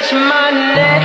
touch my name